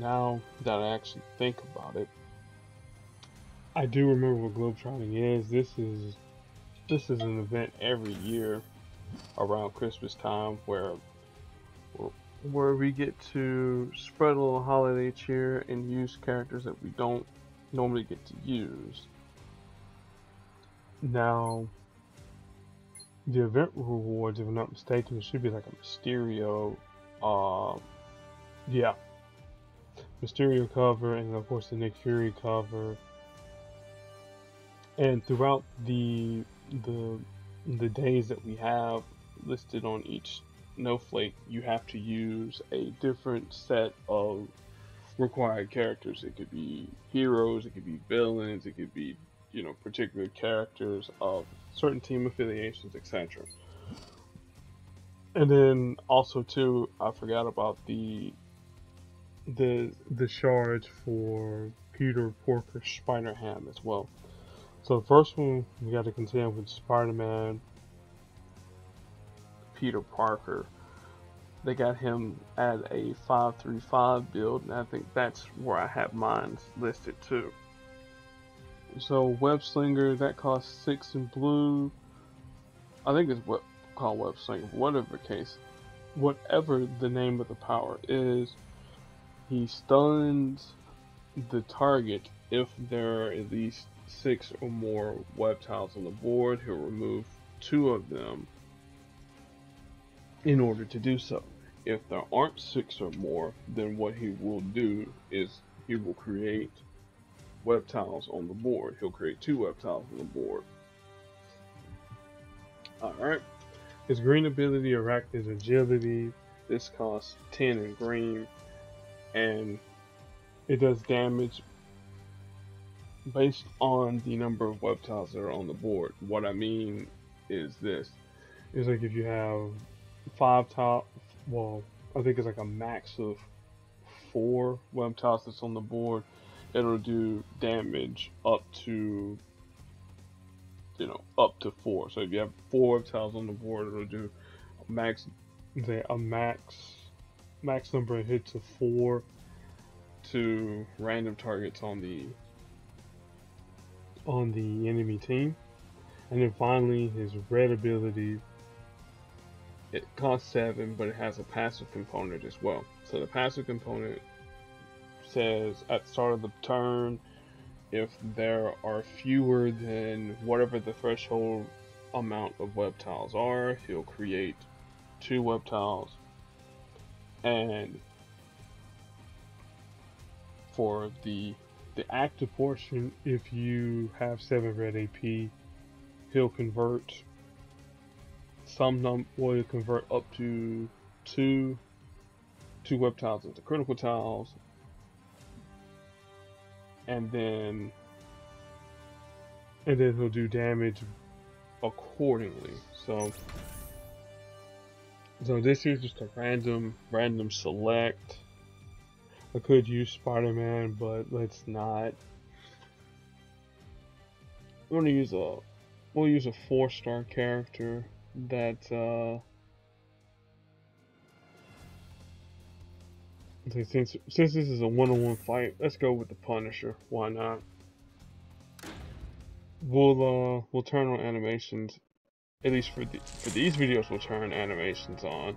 now that I actually think about it, I do remember what Globetrotting is. This is this is an event every year around Christmas time where where we get to spread a little holiday cheer and use characters that we don't normally get to use. Now, the event rewards, if I'm not mistaken, should be like a Mysterio, uh, yeah, Mysterio cover, and of course the Nick Fury cover. And throughout the the the days that we have listed on each snowflake, you have to use a different set of required characters. It could be heroes, it could be villains, it could be you know particular characters of certain team affiliations, etc. And then also too, I forgot about the the the shards for Peter Porker Spider Ham as well. So the first one we got to contend with Spider-Man, Peter Parker. They got him at a 535 build, and I think that's where I have mine listed too. So Web Slinger that costs six in blue. I think it's what called Web Slinger. Whatever case, whatever the name of the power is, he stuns the target if there are at least six or more web tiles on the board. He'll remove two of them in order to do so. If there aren't six or more, then what he will do is he will create web tiles on the board. He'll create two web tiles on the board. Alright. His green ability, Arachnid's Agility. This costs 10 in green. And it does damage based on the number of web tiles that are on the board. What I mean is this. It's like if you have five top, well, I think it's like a max of four web tiles that's on the board it'll do damage up to you know up to four. So if you have four tiles on the board, it'll do max say a max max number of hits of four to random targets on the on the enemy team. And then finally his red ability it costs seven, but it has a passive component as well. So the passive component says at start of the turn, if there are fewer than whatever the threshold amount of web tiles are, he'll create two web tiles. And for the the active portion, if you have seven red AP, he'll convert some will convert up to two two web tiles into critical tiles and then and then he'll do damage accordingly. So so this is just a random random select. I could use Spider-Man, but let's not. We're gonna use a we'll use a four star character that uh since since this is a one-on-one fight, let's go with the Punisher. Why not? We'll uh we'll turn on animations. At least for the for these videos, we'll turn animations on.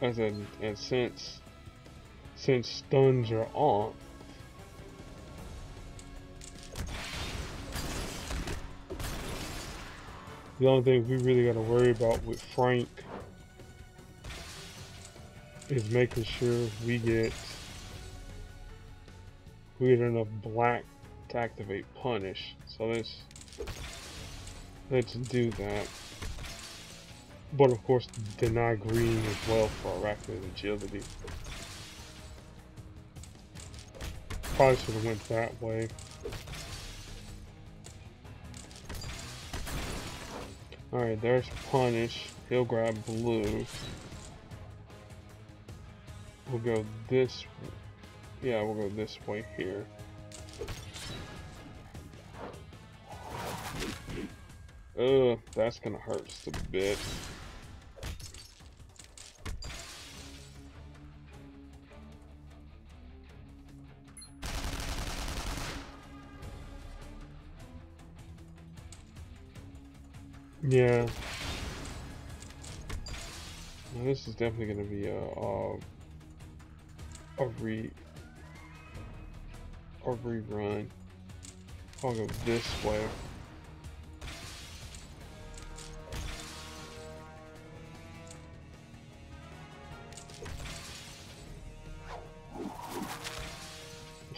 As in, and since since stuns are on, the only thing we really got to worry about with Frank is making sure we get we get enough black to activate punish. So let's let's do that. But of course deny green as well for arachnid agility. Probably should have went that way. Alright, there's punish. He'll grab blue. We'll go this, yeah, we'll go this way here. Oh, that's gonna hurt just a bit. Yeah. Now this is definitely gonna be a a, a re a rerun. I'll go this way.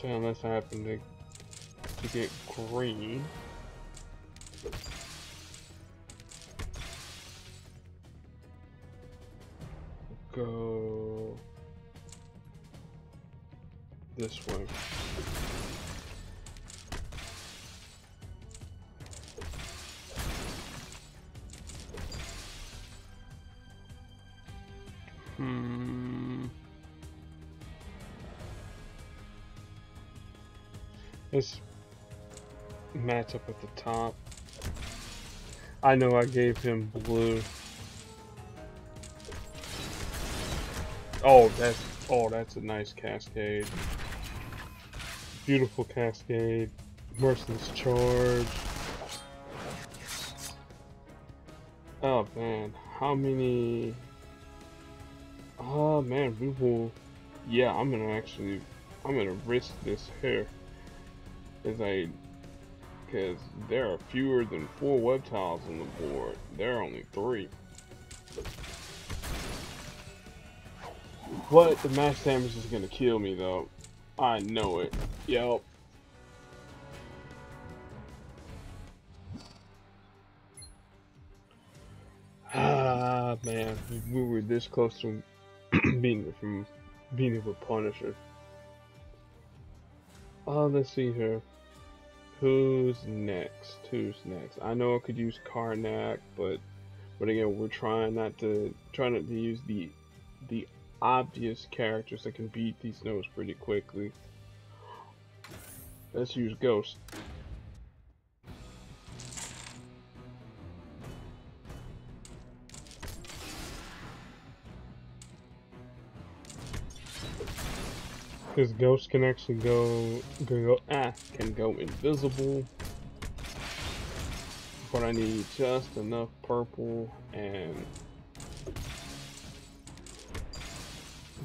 So unless I happen to to get green. Go this way. Hmm. This match up at the top. I know I gave him blue. Oh, that's oh, that's a nice cascade. Beautiful cascade. Merciless charge. Oh man, how many? Oh man, we will. Yeah, I'm gonna actually, I'm gonna risk this here, as a because there are fewer than four web tiles on the board. There are only three. But the max damage is gonna kill me though. I know it. Yep. Ah man, we were this close to being from being able to Punisher. Oh, let's see here. Who's next? Who's next? I know I could use Karnak, but but again, we're trying not to trying not to use the the obvious characters that can beat these snows pretty quickly. Let's use Ghost. Because Ghost can actually go, go, ah, can go invisible. But I need just enough purple and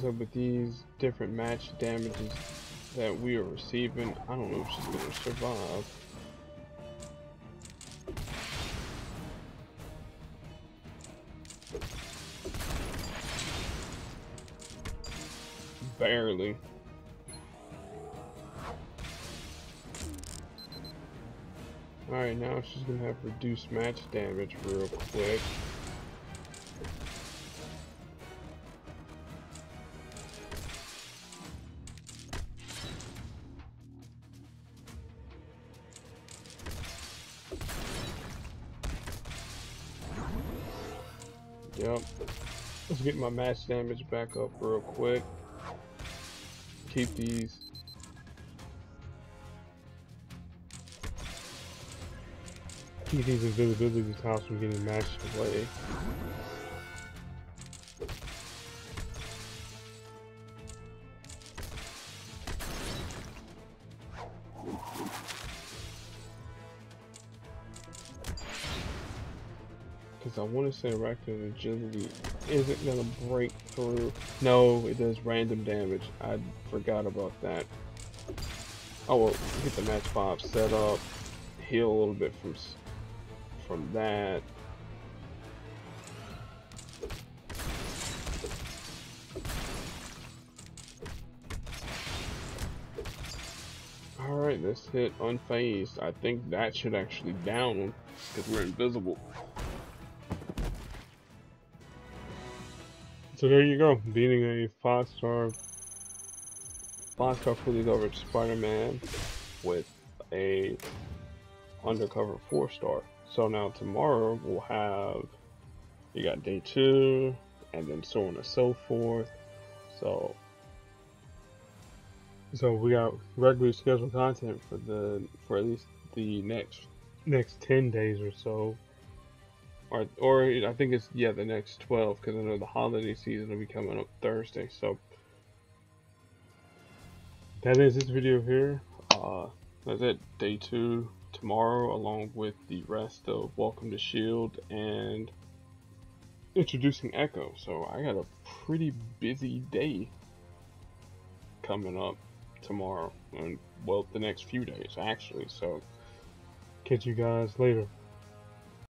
so with these different match damages that we are receiving, I don't know if she's gonna survive. Barely. Alright, now she's gonna have reduced match damage real quick. Yep. Let's get my match damage back up real quick. Keep these these invisibility tiles from getting matched away. Because I want to say Raptor Agility isn't going to break through. No, it does random damage. I forgot about that. Oh well, get the match 5 set up, heal a little bit from from that. Alright, let's hit unfazed. I think that should actually down because we're invisible. So there you go, beating a five star five star fully covered Spider-Man with a undercover four star. So now tomorrow we'll have, you got day two, and then so on and so forth. So, so we got regularly scheduled content for the for at least the next next ten days or so, or or I think it's yeah the next twelve because I know the holiday season will be coming up Thursday. So that is this video here. Uh, that's it. Day two tomorrow, along with the rest of Welcome to Shield and introducing Echo. So I got a pretty busy day coming up tomorrow, and well, the next few days actually. So catch you guys later.